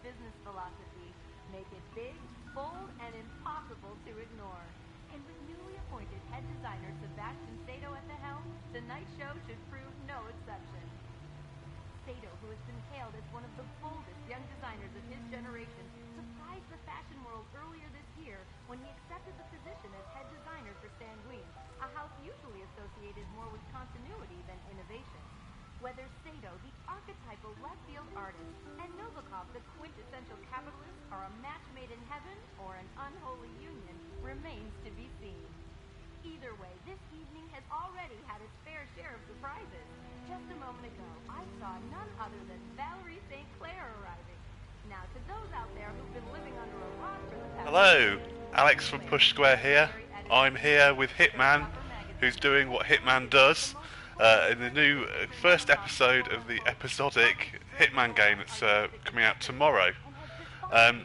Business philosophy. Make it big, bold, and impossible to ignore. And with newly appointed head designer Sebastian Sato at the helm, tonight's show should prove no exception. Sato, who has been hailed as one of the boldest young designers of his generation, surprised the fashion world earlier this year when he accepted the position as head designer for Sanguine, a house usually associated more with continuity than innovation. Whether a match made in heaven or an unholy union remains to be seen. Either way, this evening has already had its fair share of surprises. Just a moment ago, I saw none other than Valerie St. Clair arriving. Now, to those out there who've been living under a rock for the past... Hello, Alex from Push Square here. I'm here with Hitman, who's doing what Hitman does uh, in the new uh, first episode of the episodic Hitman game that's uh, coming out tomorrow. Um,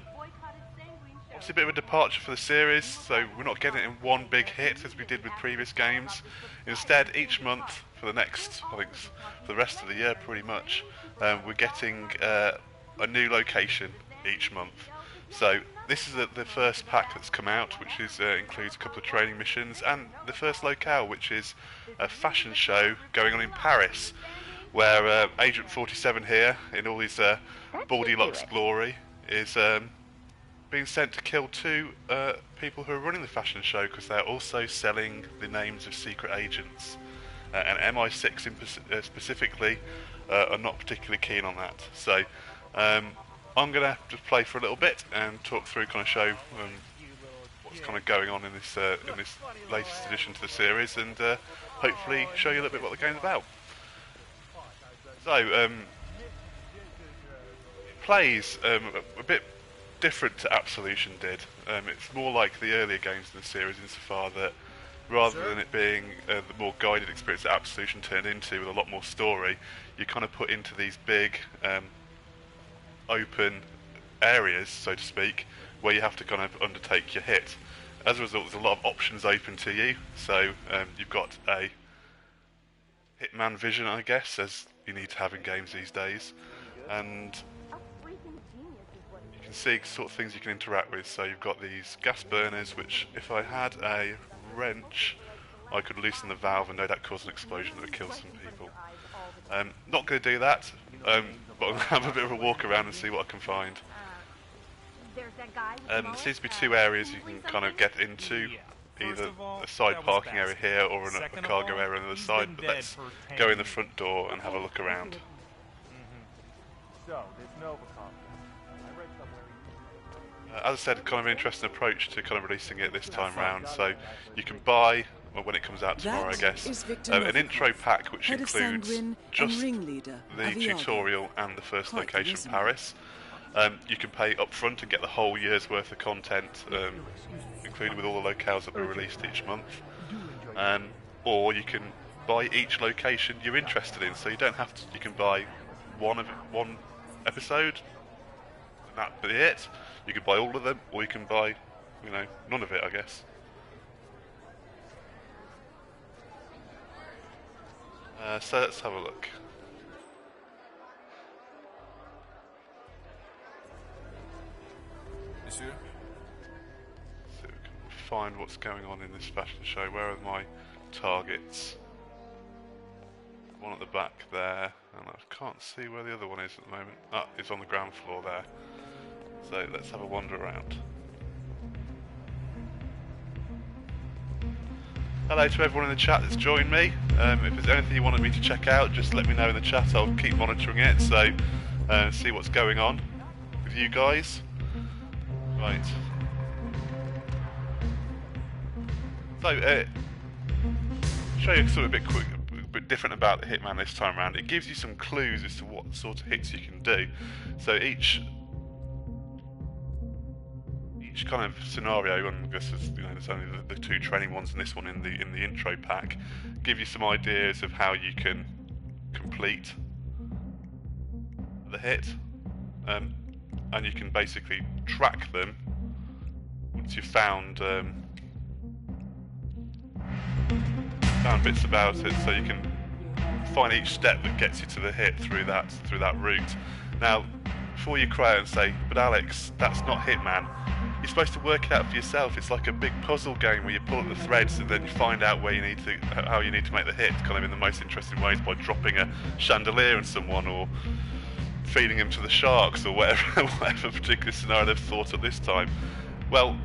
it's a bit of a departure for the series, so we're not getting it in one big hit as we did with previous games. Instead, each month for the next, I think, for the rest of the year, pretty much, um, we're getting uh, a new location each month. So this is the, the first pack that's come out, which is uh, includes a couple of training missions, and the first locale, which is a fashion show going on in Paris, where uh, Agent 47 here, in all his uh, baldy locks glory, is um, being sent to kill two uh, people who are running the fashion show because they're also selling the names of secret agents. Uh, and MI6 in uh, specifically uh, are not particularly keen on that. So um, I'm going to just play for a little bit and talk through, kind of show um, what's kind of going on in this uh, in this latest addition to the series, and uh, hopefully show you a little bit what the game's about. So um, plays um, a bit different to Absolution did. Um, it's more like the earlier games in the series insofar that rather than it being uh, the more guided experience that Absolution turned into with a lot more story, you kind of put into these big um, open areas, so to speak, where you have to kind of undertake your hit. As a result, there's a lot of options open to you. So um, you've got a hitman vision, I guess, as you need to have in games these days, and can see sort of things you can interact with. So you've got these gas burners, which if I had a wrench, I could loosen the valve and no doubt cause an explosion that would kill some people. Um, not going to do that, um, but I'm going to have a bit of a walk around and see what I can find. There's that Um, there seems to be two areas you can kind of get into. Either a side parking area here or an, a cargo area on the other side, but let's go in the front door and have a look around. So, this Novikov. As I said, kind of an interesting approach to kind of releasing it this time round. So you can buy, well, when it comes out tomorrow, I guess, uh, an intro pack which head includes just the tutorial and the first Quite location, resume. Paris. Um, you can pay up front and get the whole year's worth of content, um, including with all the locales that were released each month. Um, or you can buy each location you're interested in, so you don't have to. You can buy one of one episode, that be it. You can buy all of them, or you can buy, you know, none of it, I guess. Uh, so let's have a look. Monsieur? So we can find what's going on in this fashion show. Where are my targets? One at the back there, and I can't see where the other one is at the moment. Ah, it's on the ground floor there. So let's have a wander around. Hello to everyone in the chat that's joined me. Um, if there's anything you wanted me to check out, just let me know in the chat. I'll keep monitoring it, so uh, see what's going on with you guys. Right. So, uh, show you something a bit quick, a bit different about the Hitman this time around. It gives you some clues as to what sort of hits you can do. So each each kind of scenario, and I guess there's, you know, there's only the, the two training ones and this one in the in the intro pack, give you some ideas of how you can complete the hit, um, and you can basically track them once you've found um, found bits about it, so you can find each step that gets you to the hit through that through that route. Now, before you cry and say, "But Alex, that's not Hitman." You're supposed to work it out for yourself. It's like a big puzzle game where you pull at the threads and then you find out where you need to, how you need to make the hit, kind of in the most interesting ways by dropping a chandelier on someone or feeding him to the sharks or whatever, whatever particular scenario they've thought at this time. Well,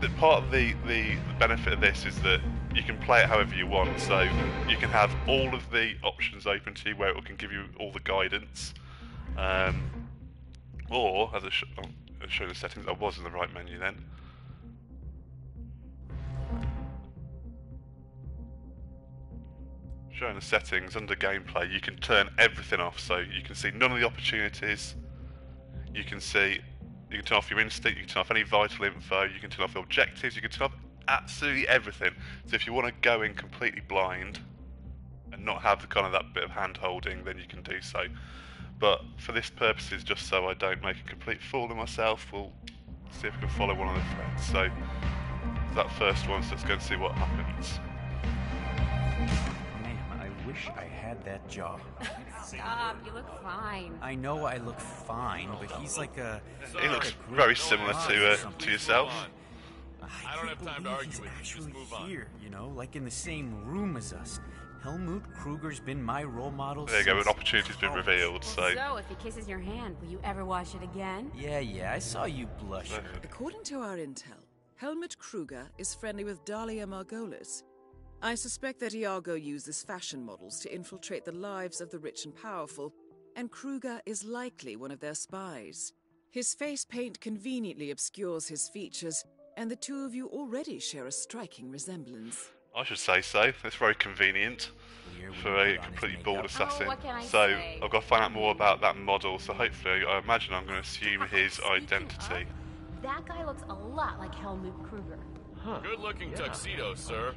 the part of the, the benefit of this is that you can play it however you want. So you can have all of the options open to you, where it can give you all the guidance. Um, or as I sh- showed the settings, I was in the right menu then. Showing the settings under gameplay, you can turn everything off, so you can see none of the opportunities. You can see, you can turn off your instinct, you can turn off any vital info, you can turn off objectives, you can turn off absolutely everything. So if you want to go in completely blind and not have the kind of that bit of hand holding, then you can do so. But for this purposes, just so I don't make a complete fool of myself, we'll see if we can follow one of the threads. So that first one, so let's go and see what happens. Man, I wish I had that job. Stop, you look fine. I know I look fine, but he's like a. He looks a very similar to uh, to yourself. I, I don't have time to believe argue he's with you. Just actually move on. here, you know, like in the same room as us. Helmut Kruger's been my role model. There you go, an opportunity's been revealed. So So, if he kisses your hand, will you ever wash it again? Yeah, yeah, I saw you blush. According to our intel, Helmut Kruger is friendly with Dalia Margolis. I suspect that Iago uses fashion models to infiltrate the lives of the rich and powerful, and Kruger is likely one of their spies. His face paint conveniently obscures his features, and the two of you already share a striking resemblance. I should say so. It's very convenient for a completely bald assassin. Oh, what can I so say? I've got to find out more about that model. So hopefully, I imagine I'm going to assume his identity. of, that guy looks a lot like Helmut Kruger. Good looking tuxedo, sir.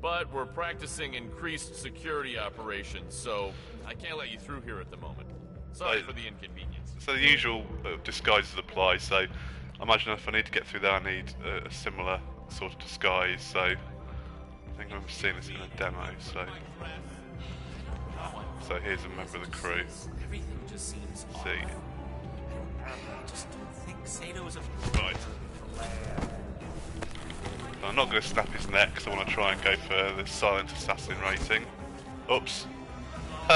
But we're practicing increased security operations, so I can't let you through here at the moment. Sorry Right. for the inconvenience. So the usual uh, disguises apply. So I imagine if I need to get through there, I need uh, a similar sort of disguise. So I think I've seen this in a demo. So so here's a member of the crew. Everything just seems off. See. I just don't think Sato is a. Right. I'm not going to snap his neck because I want to try and go for the silent assassin rating. Oops.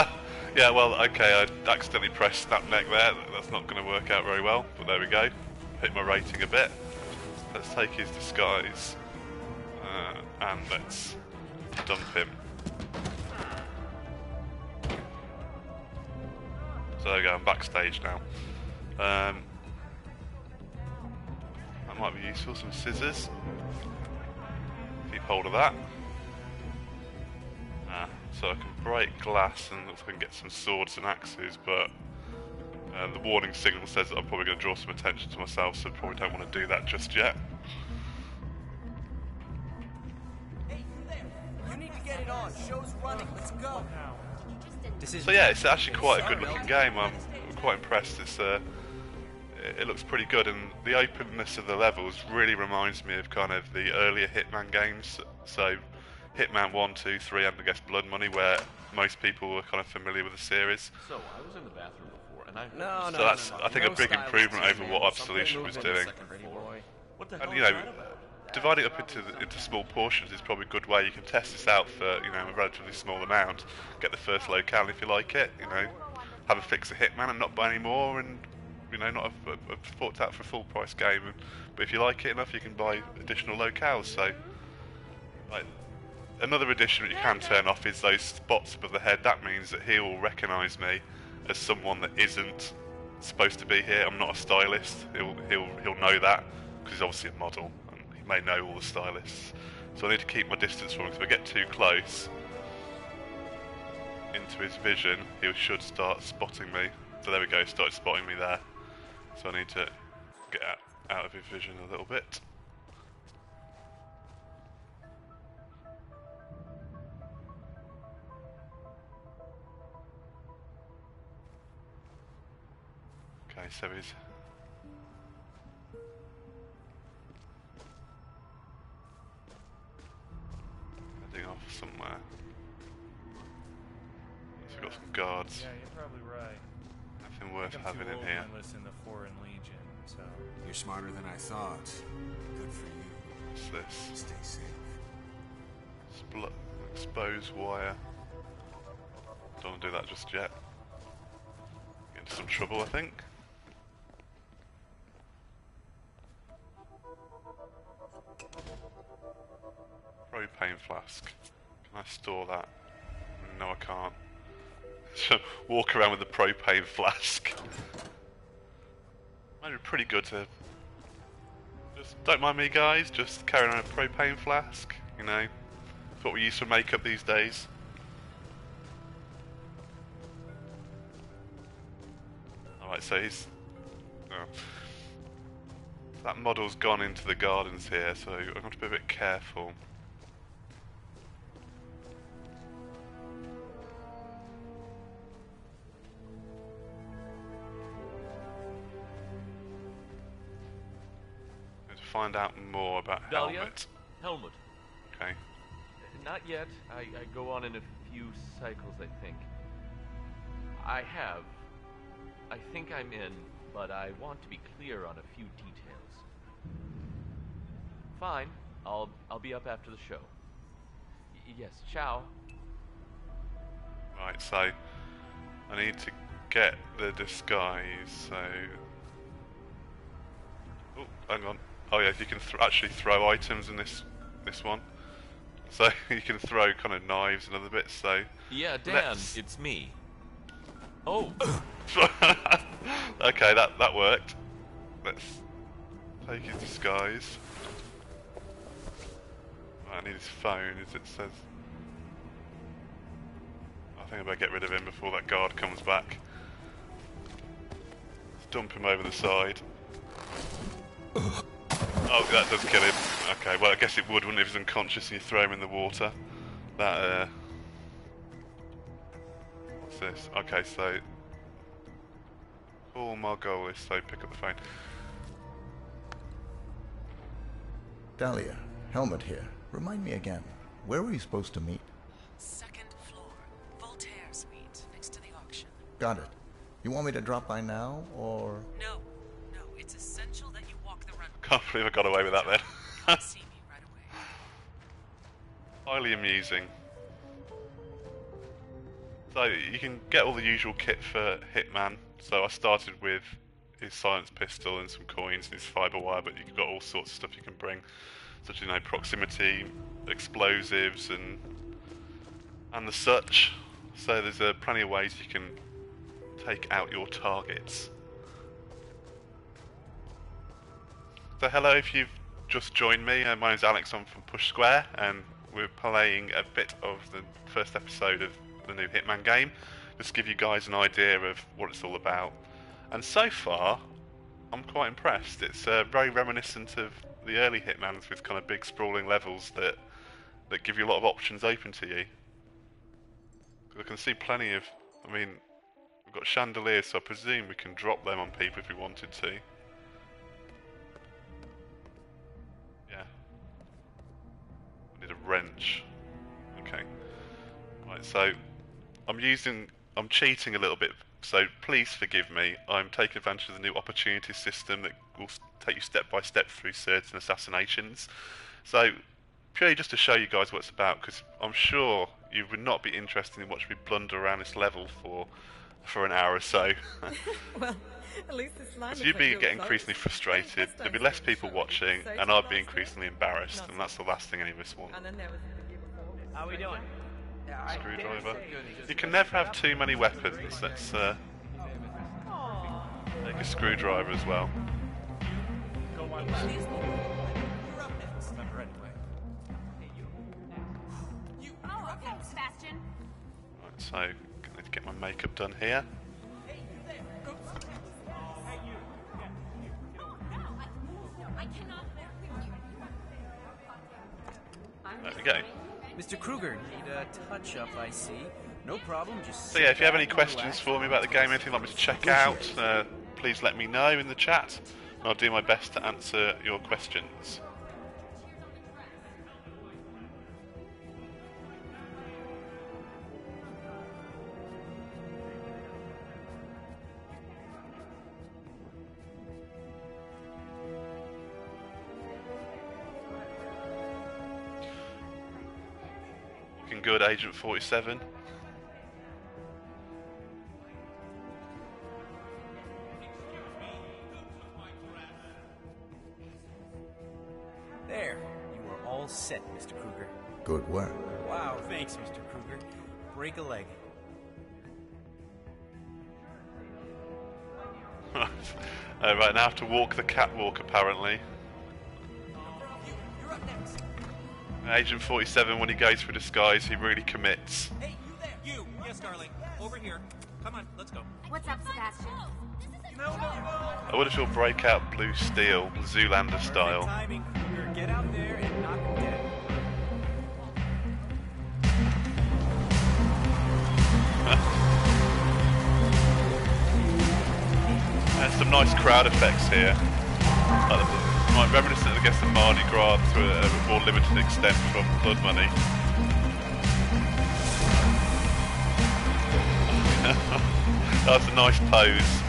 yeah, well, okay, I accidentally pressed snap neck there. That's not going to work out very well, but there we go. Hit my rating a bit. Let's take his disguise uh, and let's dump him. So there we go, I'm backstage now. Um, that might be useful, some scissors. Keep hold of that. Ah, so I can break glass and I can get some swords and axes, but uh, the warning signal says that I'm probably going to draw some attention to myself, so probably don't want to do that just yet. Get it on. Show's running. Let's go. So yeah, it's actually quite a good looking game. I'm quite impressed. It's uh, it- it looks pretty good, and the openness of the levels really reminds me of kind of the earlier Hitman games. So Hitman 1, 2, 3, and I guess Blood Money, where most people were kind of familiar with the series. So I was in the bathroom before, and I No, no, So that's, no, no. I think, no a big improvement over what Something Absolution was doing. What the hell And you is know, that about? Dividing it up into into small portions is probably a good way. You can test this out for you know a relatively small amount, get the first locale if you like it. You know, have a fix a hitman and not buy any more, and you know not have, forked out for a full price game. But if you like it enough, you can buy additional locales. So, like another addition that you can turn off is those spots above the head. That means that he will recognise me as someone that isn't supposed to be here. I'm not a stylist. He'll he'll he'll know that because he's obviously a model may know all the stylists. So I need to keep my distance from him. If I get too close into his vision, he should start spotting me. So there we go. He started spotting me there. So I need to get out, out of his vision a little bit. Okay, so he's heading off somewhere. So we've got some guards. Yeah, you're probably right. Nothing worth worth having in old here. to enlist in the Foreign Legion, so. You're smarter than I thought. Good for you. What's this? Stay safe. Spl- exposed wire. Don't do that just yet. Get into some trouble, I think. Propane flask. Can I store that? No, I can't. So walk around with a propane flask. Might be pretty good to. Just don't mind me, guys. Just carrying on a propane flask. You know, it's what we use for makeup these days. Alright, so he's. Oh. That model's gone into the gardens here, so I'm got to be a bit careful. Find out more about Dalia? Helmet. Helmut. Okay. Not yet. I, I go on in a few cycles, I think. I have. I think I'm in, but I want to be clear on a few details. Fine. I'll I'll be up after the show. Y- yes. Ciao. Right, so I need to get the disguise, so... Oh, hang on. Oh yeah, you can th actually throw items in this this one. So you can throw kind of knives and other bits, so... Yeah, Dan, let's- it's me. Oh, okay, that, that worked. Let's take his disguise. Right, I need his phone, as it says. I think I better get rid of him before that guard comes back. Let's dump him over the side. Oh, that does kill him. Okay, well I guess it would, wouldn't it, if he's unconscious and you throw him in the water. That, uh... What's this? Okay, so... Oh, my goal is so pick up the phone. Dalia, Helmut here. Remind me again, where were you supposed to meet? Second floor, Voltaire Suite, next to the auction. Got it. You want me to drop by now, or. No, no, Can't believe I got away with that then. See me right away. Highly amusing. So you can get all the usual kit for Hitman. So I started with his silence pistol and some coins and his fiber wire, but you've got all sorts of stuff you can bring, such as you know proximity, explosives, and and the such. So there's uh, plenty of ways you can take out your targets. So hello, if you've just joined me, uh, my name's Alex. I'm from Push Square, and we're playing a bit of the first episode of the new Hitman game, just to give you guys an idea of what it's all about. And so far, I'm quite impressed. It's uh, very reminiscent of the early Hitmans with kind of big sprawling levels that that give you a lot of options open to you. I can see plenty of. I mean, we've got chandeliers, so I presume we can drop them on people if we wanted to. Wrench. Okay. Right, so I'm using, I'm cheating a little bit, so please forgive me. I'm taking advantage of the new opportunity system that will take you step by step through certain assassinations. So, purely just to show you guys what it's about, because I'm sure you would not be interested in watching me blunder around this level for for an hour or so. well, at least this line So you'd be getting increasingly frustrated, there'd be less people watching, and I'd be increasingly embarrassed, and that's the last thing any of us want. And then there was the year before. How are we doing? Screwdriver. You can never have too many weapons, let's uh, take a screwdriver as well. Go on. You're up next. Remember anyway. You, Oh, okay, Sebastian. Right, so, I need to get my makeup done here. there. Go. Hey, you. Yeah, you. you. I cannot. There we go. Mr. Kruger, need a touch up, I see. No problem, just. So yeah, if you have any sit back and questions for me about the game, anything you'd like me to check out, uh, please let me know in the chat, and I'll do my best to answer your questions. Good, Agent 47. There. You are all set, Mr. Kruger. Good work. Wow, thanks, Mr. Kruger. Break a leg. uh, right, now I have to walk the catwalk apparently. Agent 47, when he goes for disguise, he really commits. Hey, you there! You! Yes, darling. Over here. Come on, let's go. What's up, Sebastian? No, no, no! I wonder if he'll break out blue steel, Zoolander style. Timing, Get out there and knock him dead. There's some nice crowd effects here. Like, reminiscent, I guess, of Mardi Gras to a, a more limited extent from Blood Money. That's a nice pose.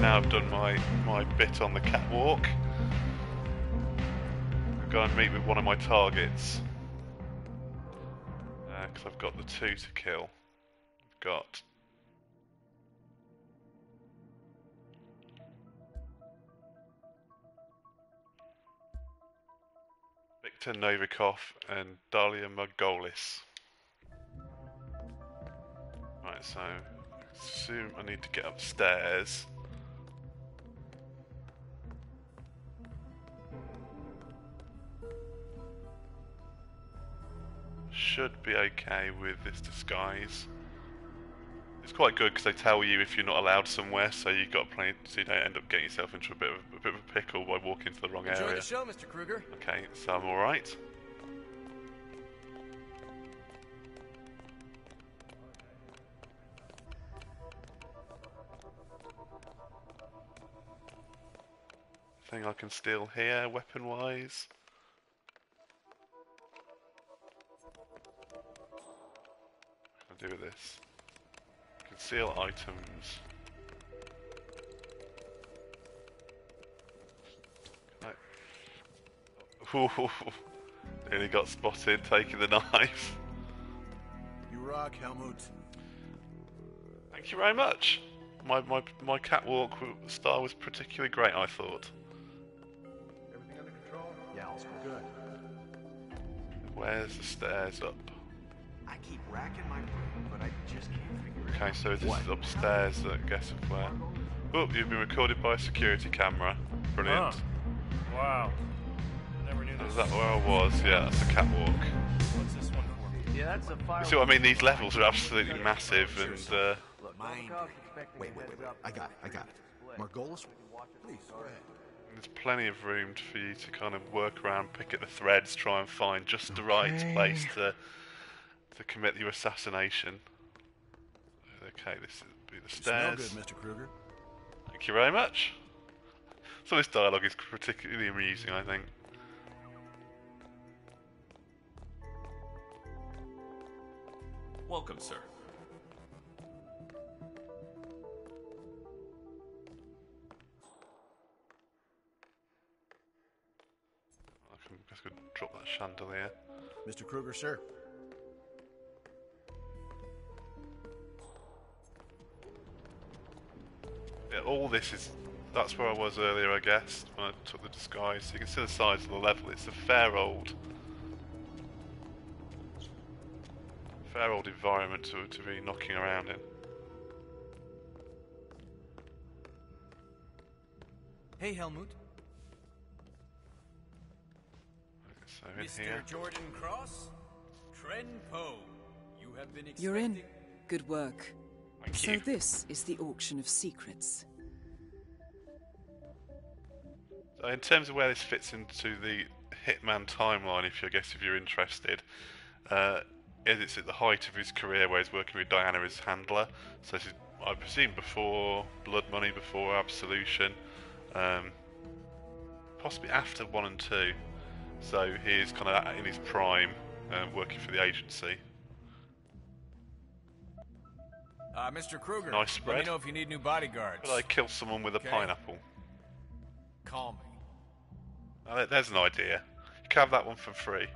Now I've done my, my bit on the catwalk. I'll go and meet with one of my targets. Uh, because I've got the two to kill. I've got. Viktor Novikov and Dalia Margolis. Right, so assume I need to get upstairs. Should be okay with this disguise. It's quite good because they tell you if you're not allowed somewhere, so you've got plenty, so you don't end up getting yourself into a bit of a bit of a pickle by walking to the wrong Enjoy area. the show, Mr. Kruger. Okay, so I'm all right. Thing I can steal here, weapon-wise. What can I do this? Conceal items. Ooh, nearly got spotted taking the knife. You rock, Helmut. Thank you very much. My my my catwalk style was particularly great. I thought. Everything under control? Yeah, all's good. Where's the stairs up? Okay, so this What? is upstairs. I guess of where. Oh, you've been recorded by a security camera. Brilliant. Huh. Wow. Never knew Is this. that where I was? Yeah, that's the catwalk. What's this one for? Yeah, that's a fire. You see what I mean? These levels are absolutely massive, and uh, Mine. Wait, wait, wait, wait. I got it. I got it. Margolis? Please, go ahead. there's plenty of room for you to kind of work around, pick at the threads, try and find just the right Okay. place to to commit your assassination. Okay, this would be the You smell stairs. good, Mr. Kruger. Thank you very much. So this dialogue is particularly amusing, I think. Welcome, sir. I can just go drop that chandelier. Mr. Kruger, sir. All this is. That's where I was earlier, I guess, when I took the disguise. So you can see the size of the level. It's a fair old. Fair old environment to, to be knocking around in. Hey, Helmut. So in Mr. here. Jordan Cross? Tren Poe. You have been You're in. Good work. Thank so you. this is the auction of secrets. In terms of where this fits into the Hitman timeline, if you I guess if you're interested, uh, is it's at the height of his career where he's working with Diana as handler. So this is, I presume, before Blood Money, before Absolution, um, possibly after one and two. So he is kind of in his prime um, working for the agency. Uh, Mr. Kruger. Nice Let spread. me know if you need new bodyguards. Could I kill someone with a Okay. pineapple? Call me. Oh, there- there's an idea. You can have that one for free.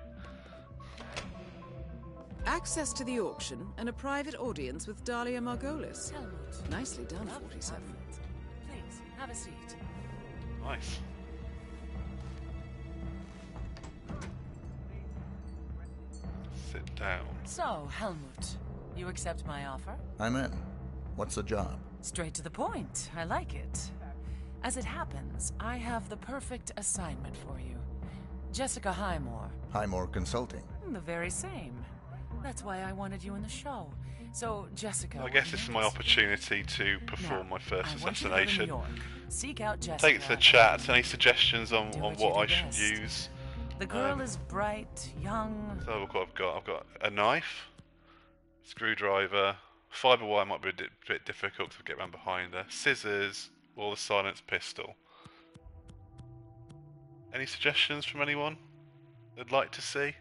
Access to the auction and a private audience with Dalia Margolis. Nicely done, 47. Please, have a seat. Nice. Sit down. So, Helmut, you accept my offer? I'm in. What's the job? Straight to the point. I like it. As it happens, I have the perfect assignment for you. Jessica Highmore. Highmore Consulting. The very same. That's why I wanted you in the show. So, Jessica. I guess this is my opportunity to perform my first I want you to go to New assassination. York. Seek out Jessica. Take it to the chat. Any suggestions on, on what what I do should use? The girl Um, is bright, young. So I've got, I've got, I've got a knife, screwdriver, fibre wire might be a di- bit difficult to get around behind her, scissors, or the silenced pistol. Any suggestions from anyone they'd like to see?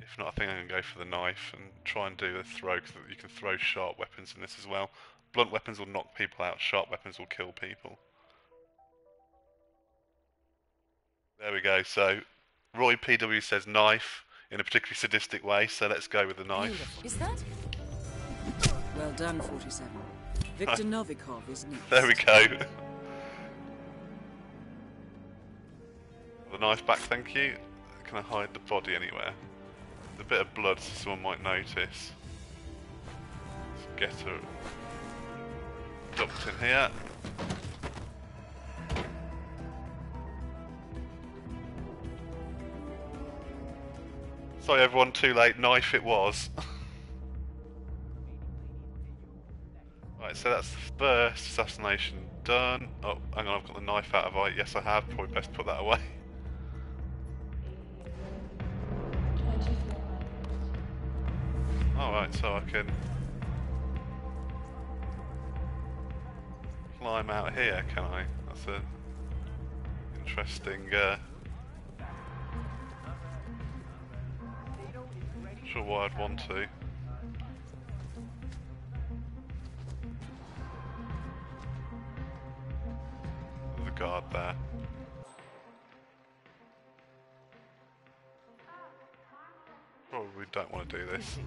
If not, I think I'm going to go for the knife and try and do the throw, because you can throw sharp weapons in this as well. Blunt weapons will knock people out, sharp weapons will kill people. There we go. So, Roy PW says knife in a particularly sadistic way, so let's go with the knife. Is that? Well done, 47. Viktor Novikov is next. There we go. the knife back, thank you. Can I hide the body anywhere? A bit of blood, so someone might notice. Let's get her dumped in here. Sorry everyone, too late. Knife it was. right, so that's the first assassination done. Oh, hang on, I've got the knife out of it. Yes, I have. Probably best put that away. Alright, so I can climb out here, can I? That's an interesting uh Sure why I'd want to. Guard there. Oh, Probably don't want to do this.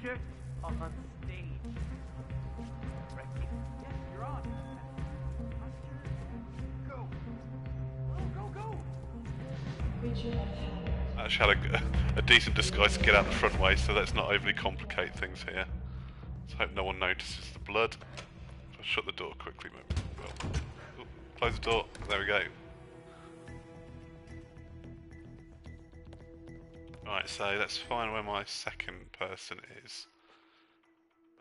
Get on stage. Yes, you're on. Go. I actually had a, a decent disguise to get out the front way, so let's not overly complicate things here. Let's hope no one notices the blood. I'll shut the door quickly. Well, oh, close the door. There we go. Right, so let's find where my second person is.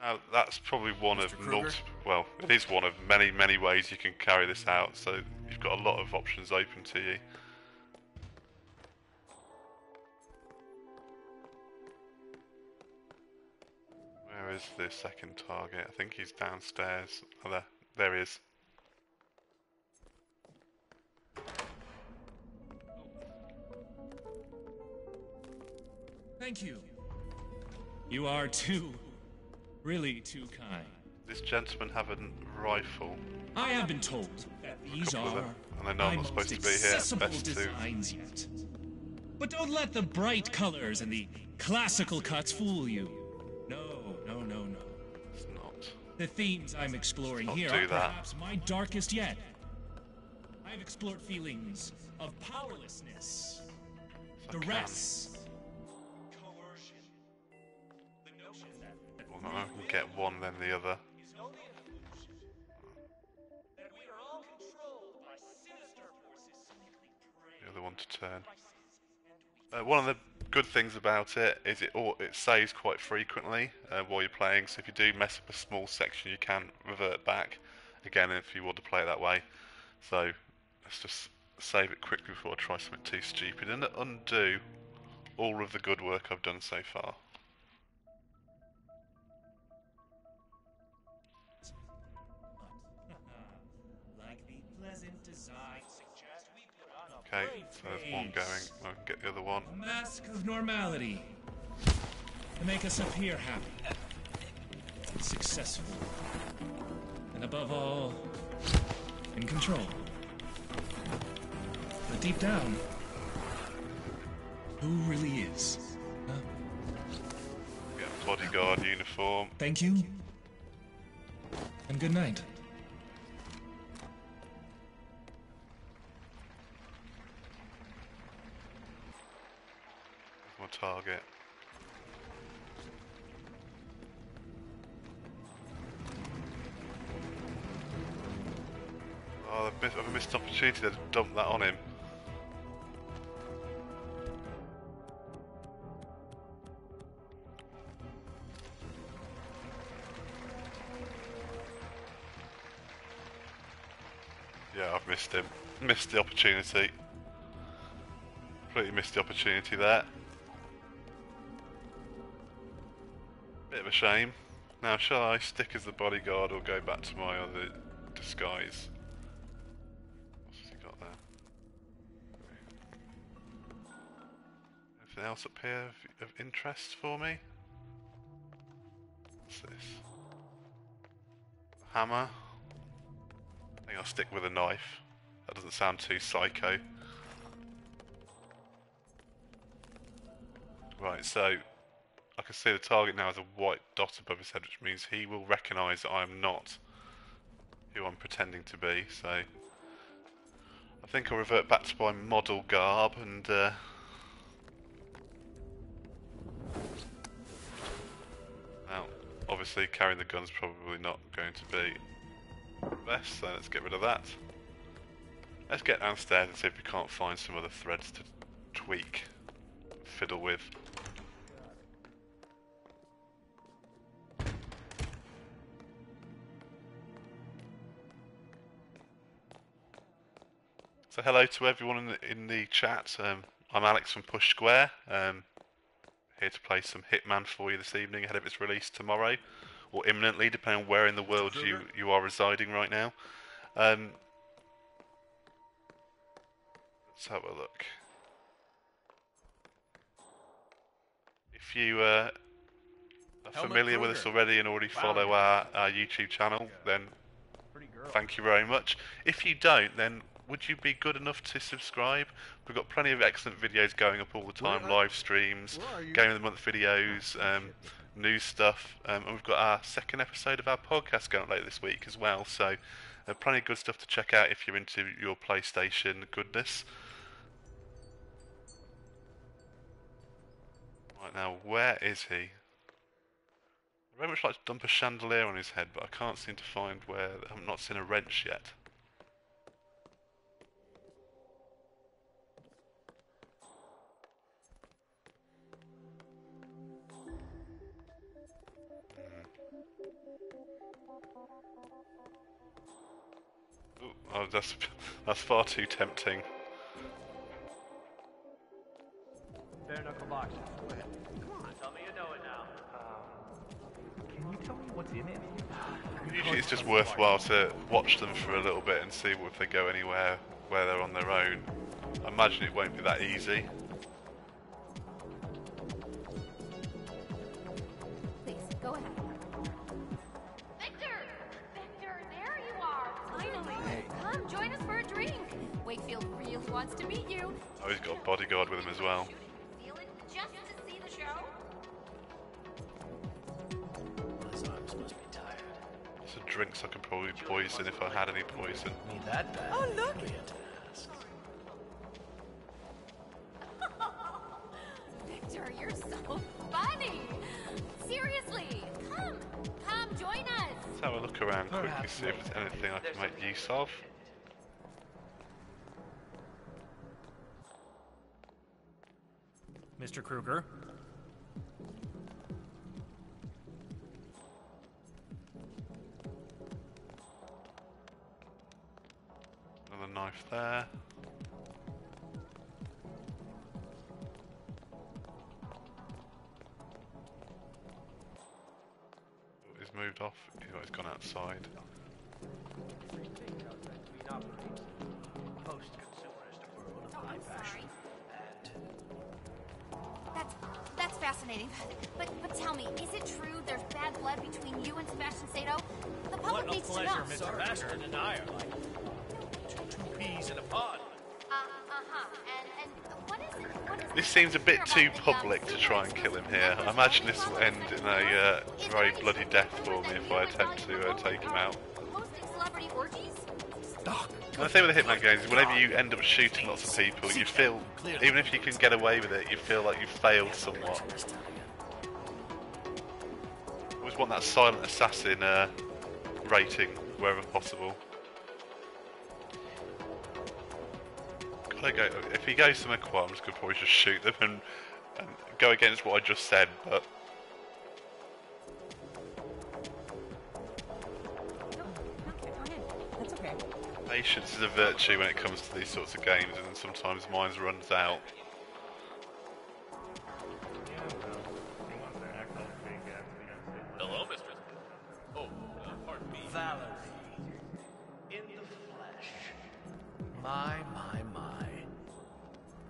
Now, that's probably one of Kruger? multiple. Well, it is one of many, many ways you can carry this out. So you've got a lot of options open to you. Where is the second target? I think he's downstairs. Oh, there, there he is. Thank you. You are too, really too kind. This gentleman have a rifle. I have been told that these are and I know I'm not supposed to be here. Best to designs yet. But don't let the bright colors and the classical cuts fool you. The themes I'm exploring here are that. perhaps my darkest yet. I've explored feelings of powerlessness, duress, coercion, the notion that Well, I can get one, then the other. is only an illusion, that we are all controlled by sinister forces The other one to turn. Uh, one of the good things about it is it all, it saves quite frequently uh, while you're playing. So if you do mess up a small section, you can revert back again if you want to play it that way. So let's just save it quickly before I try something too stupid and undo all of the good work I've done so far. like the pleasant design Okay, so there's one going. I can get the other one. A mask of normality. To make us appear happy. Successful. And above all, in control. But deep down, who really is? Huh? Yeah, bodyguard uniform. Thank you. And good night. Target. Ah, oh, I've missed, I've missed opportunity to dump that on him. Yeah, I've missed him. Missed the opportunity. Completely missed the opportunity there. Bit of a shame. Now, shall I stick as the bodyguard or go back to my other disguise? What's he got there? Anything else up here of, of interest for me? What's this? Hammer. I think I'll stick with a knife. That doesn't sound too psycho. Right, so I can see the target now has a white dot above his head, which means he will recognise that I am not who I'm pretending to be. So I think I'll revert back to my model garb and. Uh, now, obviously, carrying the gun's probably not going to be best, so let's get rid of that. Let's get downstairs and see if we can't find some other threads to tweak, fiddle with. So hello to everyone in the, in the chat. Um, I'm Alex from Push Square. Um, here to play some Hitman for you this evening ahead of its release tomorrow, or imminently, depending on where in the world you, you are residing right now. Um, let's have a look. If you uh, are familiar with us already and already follow our, our YouTube channel, then thank you very much. If you don't, then would you be good enough to subscribe? We've got plenty of excellent videos going up all the time, are- live streams, where are you? Game of the Month videos, um, news stuff, um, and we've got our second episode of our podcast going up later this week as well. So, uh, plenty of good stuff to check out if you're into your PlayStation goodness. Right now, where is he? I very much like to dump a chandelier on his head, but I can't seem to find where. I've not seen a wrench yet. Oh, that's that's far too tempting. Bare knuckle boxing. Go ahead. Come on, tell me you know it now. Um, can you tell me what's in it? Usually, it's just worthwhile to watch them for a little bit and see if they go anywhere where they're on their own. I imagine it won't be that easy. Poison if I had any poison. Need that bad. Oh, look! Viktor, you're so funny! Seriously, come! Come, join us! Let's have a look around quickly, Perhaps see if there's anything I can make use of. Mr. Kruger. knife there. He's moved off, he's gone outside. That's, fascinating. But, but tell me, is it true there's bad blood between you and Sebastian Sato? The public what needs pleasure, to know. Mr. Sebastian and I are like This seems a bit too public to try and kill him here. I imagine this will end in a uh, very bloody death for me if I attempt to uh, take him out. hosting celebrity orgies? And the thing with the Hitman games is whenever you end up shooting lots of people, you feel, even if you can get away with it, you feel like you've failed somewhat. Always want that silent assassin uh, rating wherever possible. Go. If he goes to quiet, I'm just gonna probably just shoot them and, and go against what I just said. But patience is a virtue when it comes to these sorts of games, and sometimes mine runs out.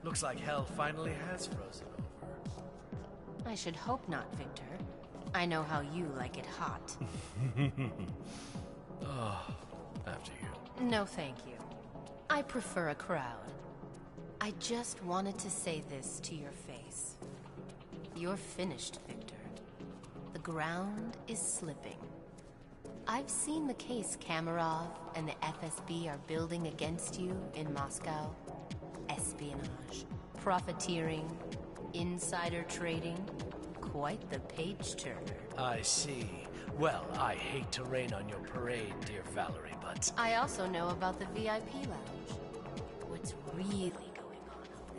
Looks like hell finally has frozen over. I should hope not, Viktor. I know how you like it hot. oh, after you. No, thank you. I prefer a crowd. I just wanted to say this to your face. You're finished, Viktor. The ground is slipping. I've seen the case Kamarov and the FSB are building against you in Moscow. Espionage, profiteering, insider trading. Quite the page turner. I see. Well, I hate to rain on your parade, dear Valerie, but I also know about the VIP lounge. What's really going on up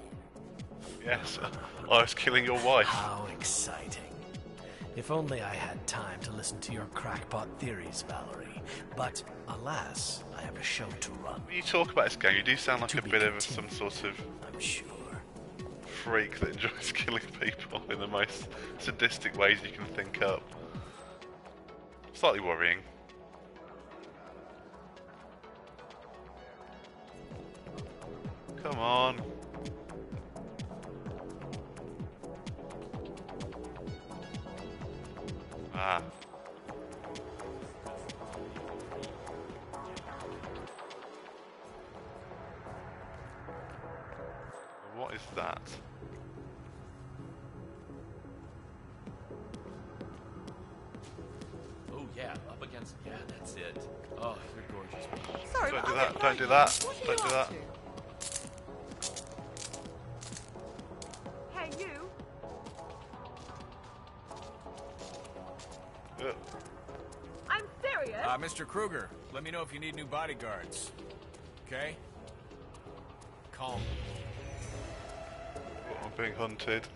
there? Yes, I was killing your wife. how exciting. If only I had time to listen to your crackpot theories, Valerie. But alas, I have a show to run. When you talk about this game, you do sound like a bit of some sort of I'm sure. Freak that enjoys killing people in the most sadistic ways you can think up. Slightly worrying. Come on. Uh, I'm serious. Uh, Mr. Kruger, let me know if you need new bodyguards. Okay? Calm. I'm being hunted.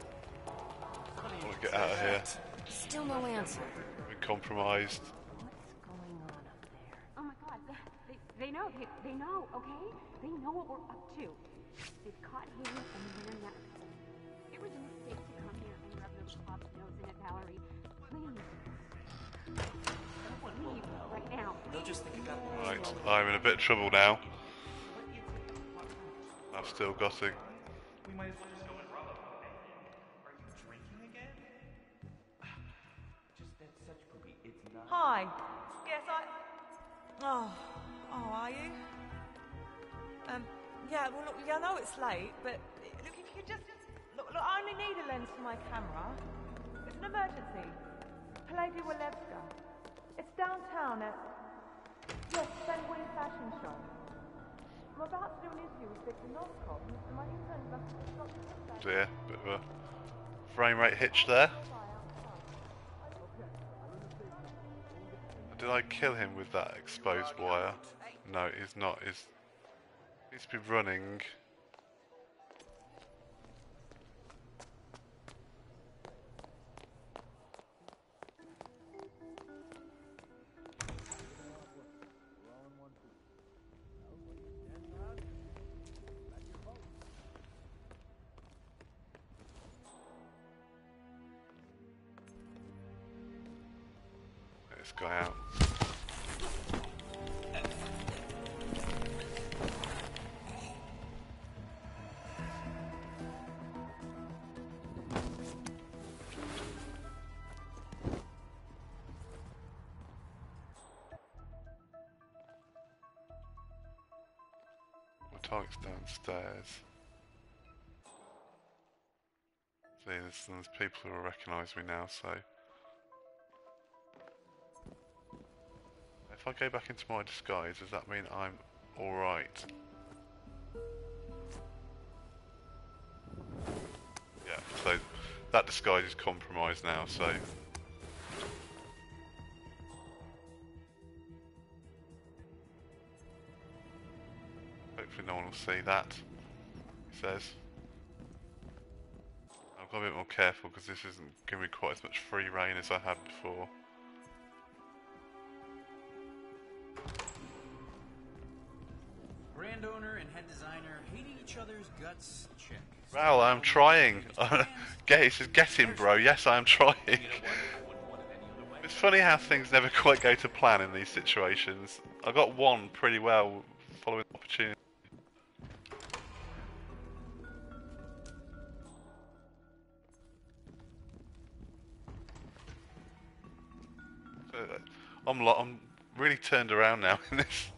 I want to get out of here. Still no answer. I've been compromised. What's going on up there? Oh my god, they, they know, they, they know, okay? They know what we're up to. They've caught Haley and we're not. It was a mistake to come here and rub those cops' nose in it, Valerie. Please. Right I'm in a bit of trouble now. I've still got not. Hi. Yes, I. Oh, oh, are you? Um, yeah. Well, look, I know it's late, but look, if you just look, look, I only need a lens for my camera. It's an emergency. Palais de Walewska. It's downtown at yes, Fenway Fashion Show. I'm about to do an interview with Viktor Novikov, and my intern's about to the Dear, bit of a frame rate hitch there. Did I kill him with that exposed wire? No, he's not. He's he's been running. guy out. My target's downstairs. See, there's, there's people who will recognise me now, so... If I go back into my disguise, does that mean I'm alright? Yeah, so that disguise is compromised now, so... Hopefully no one will see that, he says. I've got to be a bit more careful because this isn't giving me quite as much free reign as I had before. Well, I'm trying. get, says, get him, bro. Yes, I am trying. it's funny how things never quite go to plan in these situations. I got one pretty well following the opportunity. Uh, I'm, I'm really turned around now in this.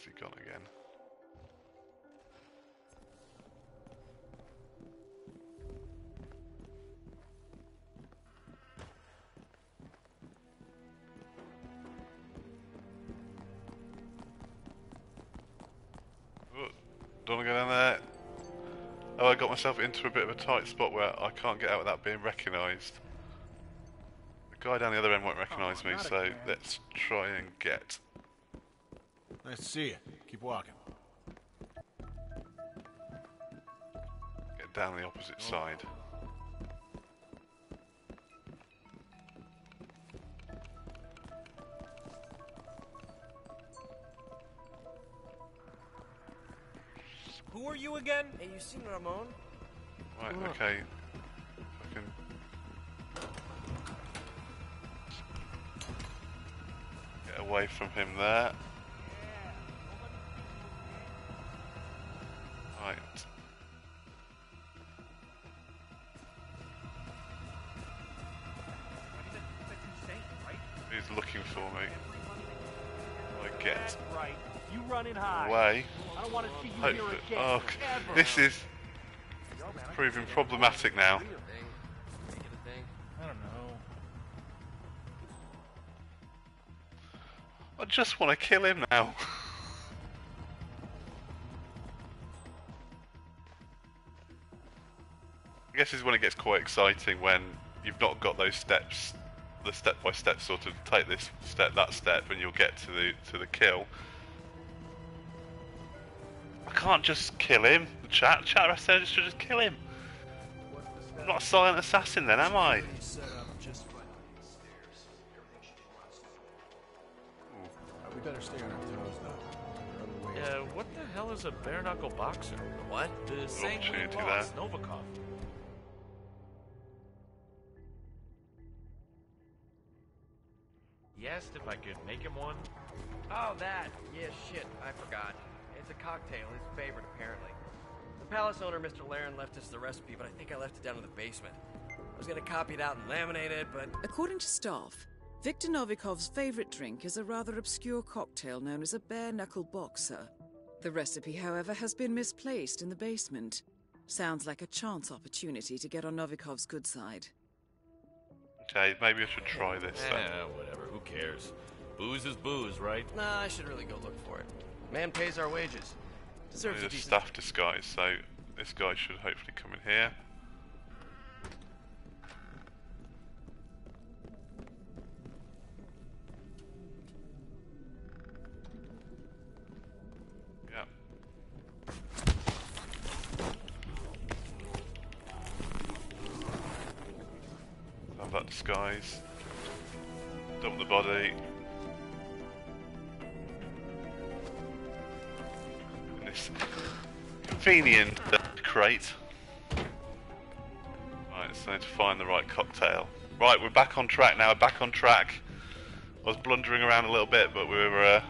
Where's he gone again? Oh, don't want to go down there. Oh, I got myself into a bit of a tight spot where I can't get out without being recognised. The guy down the other end won't recognise me, so again. let's try and get Nice to see you. Keep walking. get down the opposite oh. side. Who are you again? Hey, you seen Ramon? Right, Look. okay. I. Get away from him there. Oh, this is proving problematic now. I don't know. I just want to kill him now. I guess this is when it gets quite exciting when you've not got those steps, the step by step sort of take this step, that step, and you'll get to the to the kill. I can't just kill him. The chat, chat rest there just should just kill him. I'm not a silent assassin then, am I? We better stay on our toes, though. There are other ways Yeah, what the hell is a bare knuckle boxer? What? The sanguine opportunity boss, there. Novikov. He asked if I could make him one. Oh, that. Yeah, shit. I forgot. It's a cocktail. His favorite, apparently. The palace owner, Mr. Laren, left us the recipe, but I think I left it down in the basement. I was gonna copy it out and laminate it, but According to staff, Viktor Novikov's favorite drink is a rather obscure cocktail known as a bare knuckle boxer. The recipe, however, has been misplaced in the basement. Sounds like a chance opportunity to get on Novikov's good side. Okay, maybe I should try this then. Eh, whatever. Who cares? Booze is booze, right? nah, I should really go look for it. Man pays our wages. Deserves a a staff disguise, so this guy should hopefully come in here. That disguise. Dump the body. In this convenient crate. Right, so I need to find the right cocktail. Right, we're back on track now. Back on track. I was blundering around a little bit, but we were. Uh...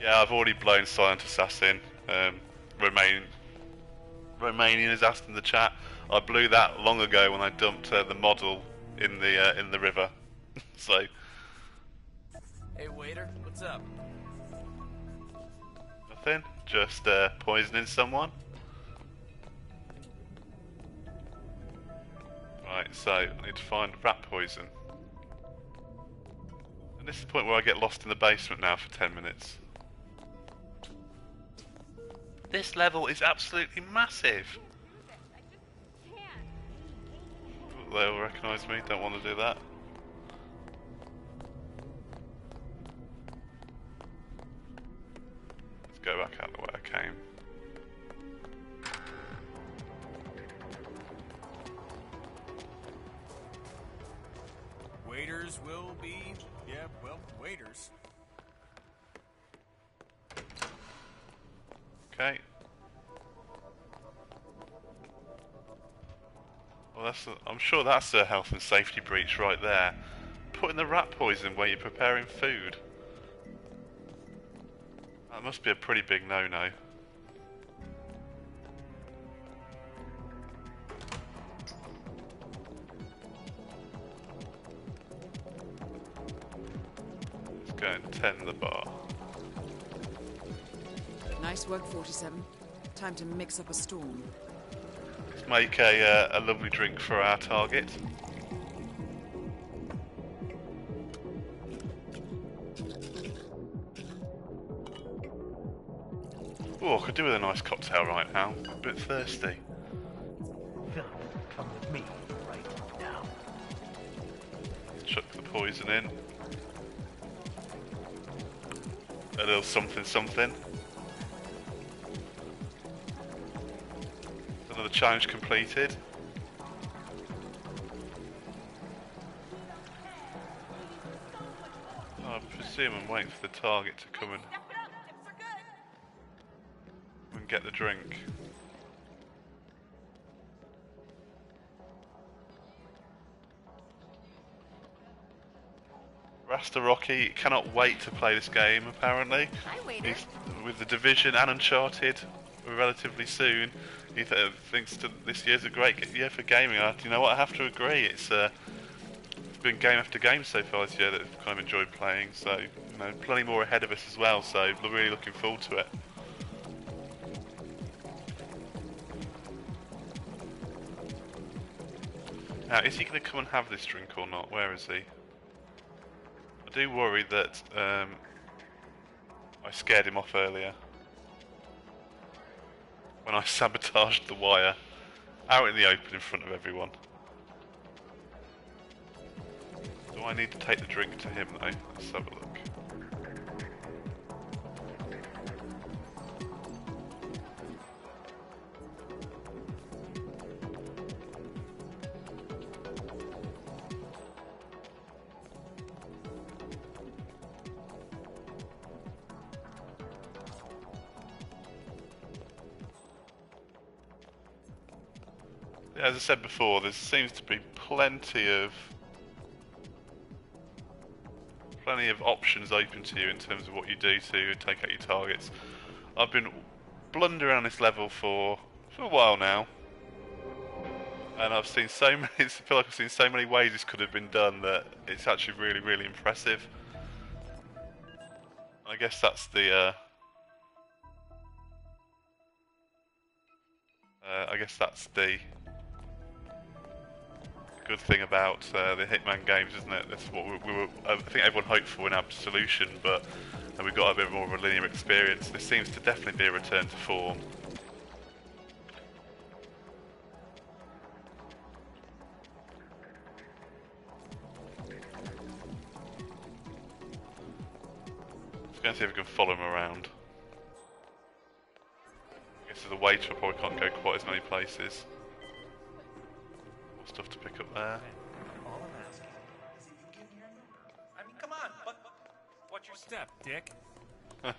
Yeah, I've already blown Silent Assassin. Um, Remain. Romanian is asked in the chat. I blew that long ago when I dumped uh, the model in the uh, in the river. so. Hey waiter, what's up? Nothing. Just uh, poisoning someone. Right, so I need to find rat poison. And this is the point where I get lost in the basement now for 10 minutes. This level is absolutely massive. They'll recognise me, don't want to do that. Go back out the way I came. Waiters will be, yeah, well, waiters. Okay. Well, that's a, I'm sure that's a health and safety breach right there. Putting the rat poison where you're preparing food. That must be a pretty big no-no. Let's go and tend the bar. Nice work, 47. Time to mix up a storm. Let's make a, uh, a lovely drink for our target. Oh, I could do with a nice cocktail right now. A bit thirsty. Come with me right now. Chuck the poison in. A little something something. Another challenge completed. Oh, I presume I'm waiting for the target to come and, get the drink. Rasta Rocky cannot wait to play this game. Apparently, He's, with the Division and Uncharted relatively soon, he th- thinks to, this year's a great year for gaming. I, you know what? I have to agree. It's uh, it's been game after game so far this year that I've kind of enjoyed playing. So you know, plenty more ahead of us as well. So really looking forward to it. Now, is he going to come and have this drink or not? Where is he? I do worry that um, I scared him off earlier when I sabotaged the wire out in the open in front of everyone. Do I need to take the drink to him though? Let's have a look. Said before, there seems to be plenty of plenty of options open to you in terms of what you do to take out your targets. I've been blundering around this level for for a while now, and I've seen so many. I feel like I've seen so many ways this could have been done that it's actually really, really impressive. I guess that's the. Uh, uh, I guess that's the good thing about uh, the Hitman games, isn't it? That's what we, we were. I think everyone hoped for in Absolution, but uh, we got a bit more of a linear experience. This seems to definitely be a return to form. Let's go see if we can follow him around. I guess as a waiter, I probably can't go quite as many places. Stuff to pick up there. All I'm asking is if you give me your number. I mean, come on, but what's your step, Dick?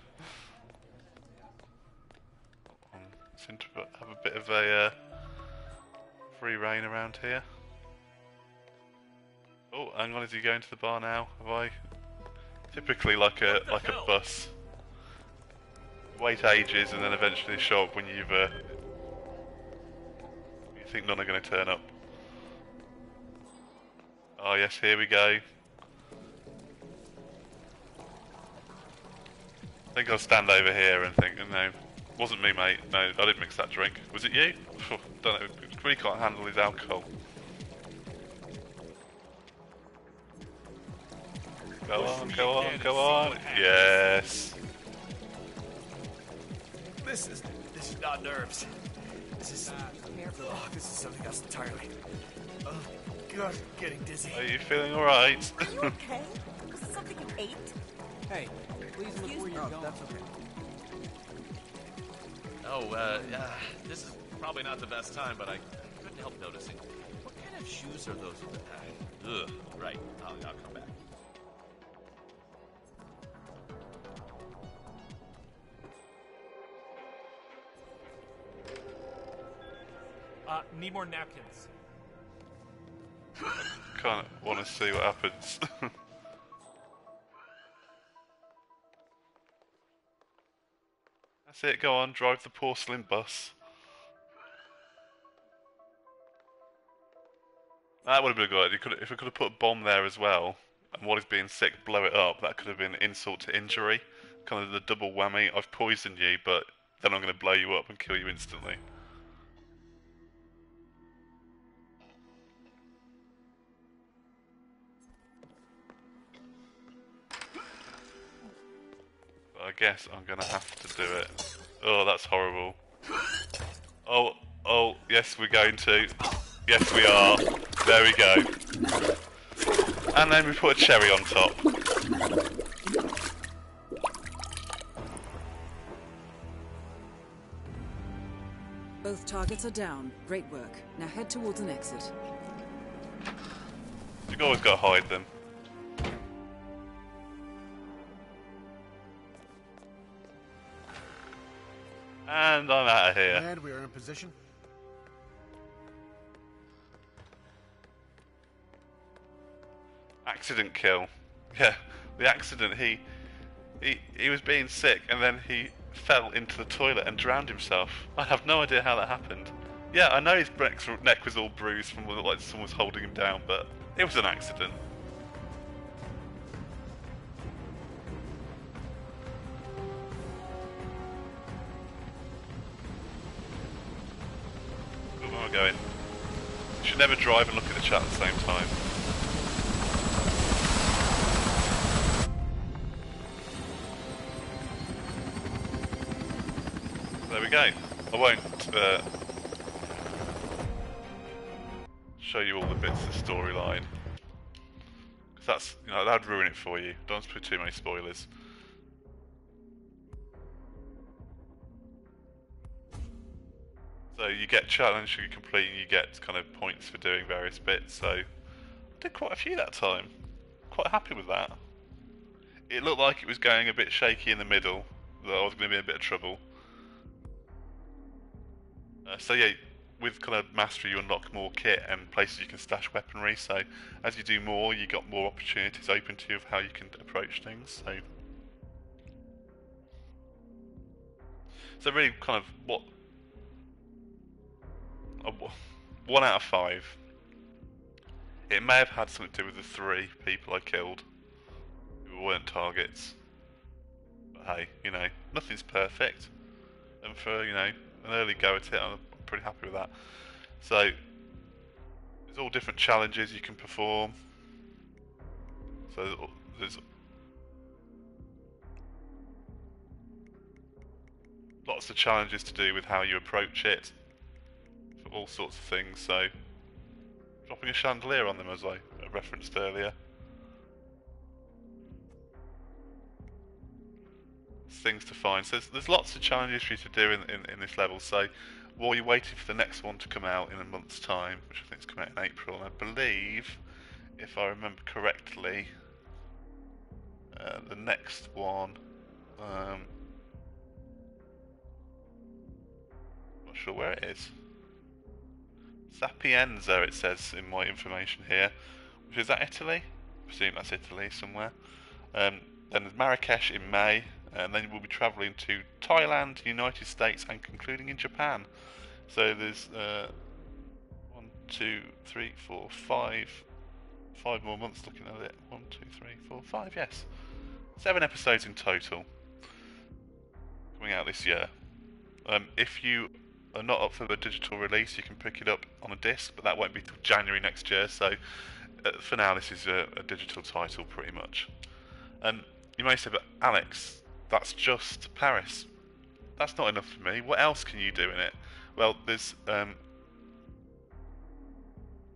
seem to have a bit of a uh, free reign around here. Oh, hang on, is he going to the bar now? Have I? Typically like a like a bus. Wait ages and then eventually show up when you've uh, you think none are going to turn up. Oh yes, here we go. I think I'll stand over here and think, no, wasn't me, mate. No, I didn't mix that drink. Was it you? Don't know. Really can't handle his alcohol. Go on, go on, go on. Yes. This is this is not nerves. This is oh, this is something else entirely. Oh God, I'm getting dizzy. Are you feeling alright? Are you okay? Was it something you ate? Hey, please look where you're going. That's okay. Oh, uh, uh, this is probably not the best time, but I couldn't help noticing. What kind of shoes are those? Uh, ugh, right. I'll, I'll come back. Uh, need more napkins. Kind of want to see what happens. That's it, go on, drive the porcelain bus. That would have been good. Could, if we could have put a bomb there as well, and while he's being sick, blow it up, that could have been insult to injury. Kind of the double whammy. I've poisoned you, but then I'm going to blow you up and kill you instantly. I guess I'm gonna have to do it. Oh, that's horrible. Oh, oh, yes, we're going to. Yes, we are. There we go. And then we put a cherry on top. Both targets are down. Great work. Now head towards an exit. You've always got to hide them. Position. Accident kill. Yeah, the accident. He, he, he was being sick, and then he fell into the toilet and drowned himself. I have no idea how that happened. Yeah, I know his neck was all bruised from like someone was holding him down, but it was an accident. Never drive and look at the chat at the same time. There we go. I won't uh, show you all the bits of the storyline. Because that's, you know, that'd ruin it for you. Don't put too many spoilers. You get challenge you complete and you get kind of points for doing various bits. So I did quite a few that time. Quite happy with that. It looked like it was going a bit shaky in the middle, that I was going to be in a bit of trouble. Uh, so yeah, with kind of mastery you unlock more kit and places you can stash weaponry. So as you do more, you got more opportunities open to you of how you can approach things. So so really, kind of what a one out of five. It may have had something to do with the three people I killed who weren't targets. But hey, you know, nothing's perfect. And for, you know, an early go at it, I'm pretty happy with that. So, there's all different challenges you can perform. So, there's lots of challenges to do with how you approach it all sorts of things. So, dropping a chandelier on them, as I referenced earlier. Things to find. So, there's, there's lots of challenges for you to do in, in, in this level. So, while you're waiting for the next one to come out in a month's time, which I think is coming out in April, and I believe, if I remember correctly, uh, the next one. Um, not sure where it is. Sapienza, it says in my information here. Which is that Italy? I presume that's Italy somewhere. Um, then there's Marrakesh in May, and then we'll be travelling to Thailand, United States, and concluding in Japan. So there's uh, one, two, three, four, five, five more months looking at it. One, two, three, four, five. Yes, seven episodes in total coming out this year. Um, if you are not up for the digital release, you can pick it up on a disc, but that won't be till January next year. So uh, for now, this is a, a digital title, pretty much. Um, you may say, but Alex, that's just Paris. That's not enough for me. What else can you do in it? Well, there's um,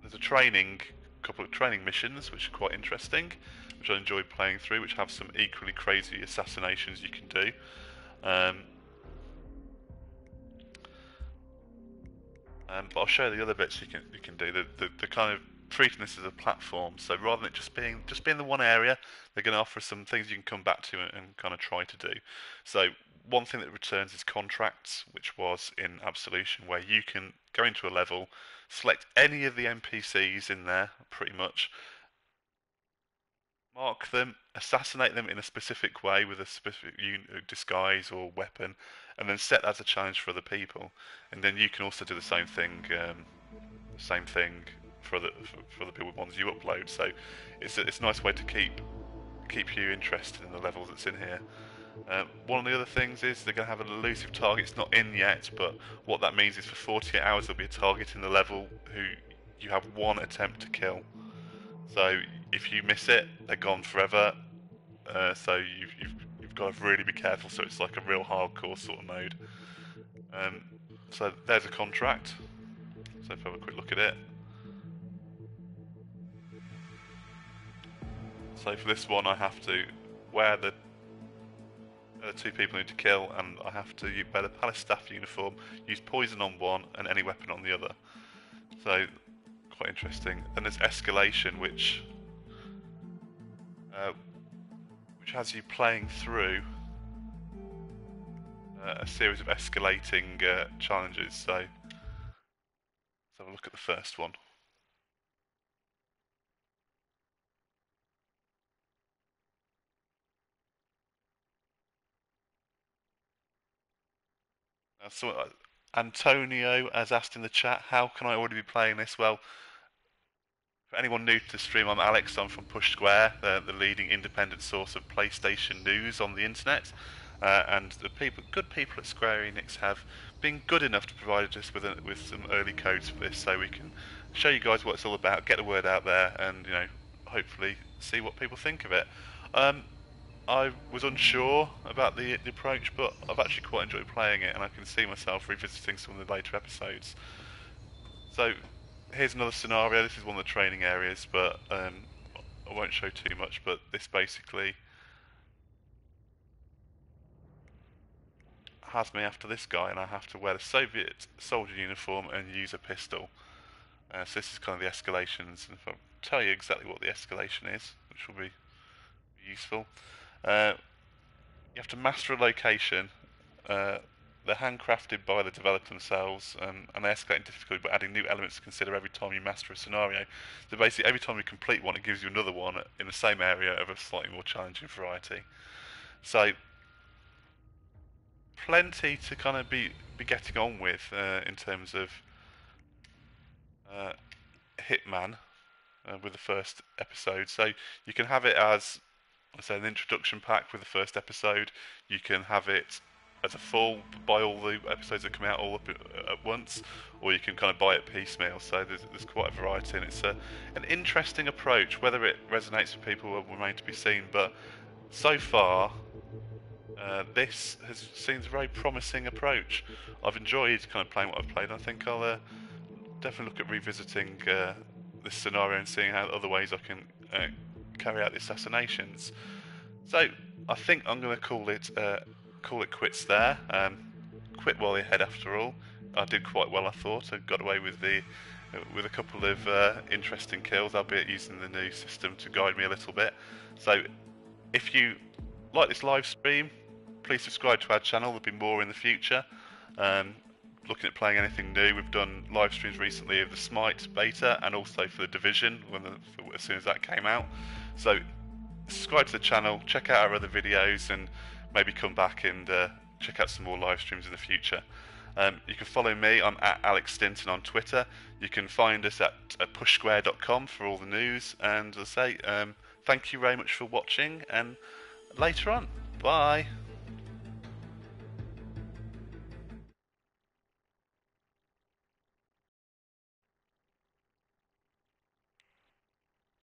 there's a training, couple of training missions which are quite interesting, which I enjoyed playing through, which have some equally crazy assassinations you can do. Um, um, but I'll show you the other bits you can you can do. The, the the kind of treating this as a platform. So rather than it just being just being the one area, they're going to offer some things you can come back to and, and kind of try to do. So one thing that returns is contracts, which was in Absolution, where you can go into a level, select any of the NPCs in there, pretty much, mark them, assassinate them in a specific way with a specific disguise or weapon, and then set that as a challenge for other people. And then you can also do the same thing, um, same thing for the for, the people ones you upload. So it's a, it's a nice way to keep keep you interested in the levels that's in here. Um, one of the other things is they're going to have an elusive target. It's not in yet, but what that means is for 48 hours there'll be a target in the level who you have one attempt to kill. So if you miss it, they're gone forever. Uh, so you've, you've, you've got to really be careful. So it's like a real hardcore sort of mode. Um, so there's a contract. So if I have a quick look at it. So for this one, I have to wear the uh, two people need to kill, and I have to wear the palace staff uniform, use poison on one, and any weapon on the other. So quite interesting. Then there's escalation, which uh, which has you playing through uh, a series of escalating uh, challenges. So let's have a look at the first one. So uh, Antonio has asked in the chat, how can I already be playing this? Well, for anyone new to the stream, I'm Alex. I'm from Push Square, the, the leading independent source of PlayStation news on the internet. Uh, and the people, good people at Square Enix have been good enough to provide us with a, with some early codes for this, so we can show you guys what it's all about, get the word out there, and you know, hopefully see what people think of it. Um, I was unsure about the, the approach, but I've actually quite enjoyed playing it, and I can see myself revisiting some of the later episodes. So, here's another scenario. This is one of the training areas, but um, I won't show too much. But this basically has me after this guy, and I have to wear the Soviet soldier uniform and use a pistol. Uh, so this is kind of the escalations, and if I tell you exactly what the escalation is, which will be useful. Uh, you have to master a location. Uh, they're handcrafted by the developer themselves, um, and they escalate in difficulty by adding new elements to consider every time you master a scenario. So basically, every time you complete one, it gives you another one in the same area of a slightly more challenging variety. So, plenty to kind of be be getting on with uh, in terms of uh, Hitman uh, with the first episode. So you can have it as I say an introduction pack with the first episode. You can have it as a full, buy all the episodes that come out all up at once, or you can kind of buy it piecemeal. So there's, there's quite a variety, and it's a, an interesting approach. Whether it resonates with people will remain to be seen, but so far, uh, this has seems a very promising approach. I've enjoyed kind of playing what I've played. I think I'll uh, definitely look at revisiting uh, this scenario and seeing how other ways I can uh, carry out the assassinations. So I think I'm going to call it uh, call it quits there. Um, quit while you're ahead after all. I did quite well, I thought. I got away with the with a couple of uh, interesting kills, albeit using the new system to guide me a little bit. So, if you like this live stream, please subscribe to our channel. There'll be more in the future. Um, looking at playing anything new, we've done live streams recently of the Smite beta and also for the Division when the, as soon as that came out. So subscribe to the channel, check out our other videos, and maybe come back and uh, check out some more live streams in the future. Um, you can follow me. I'm at Alex Stinton on Twitter. You can find us at, at pushsquare.com for all the news. And as I say, um, thank you very much for watching. And later on, bye.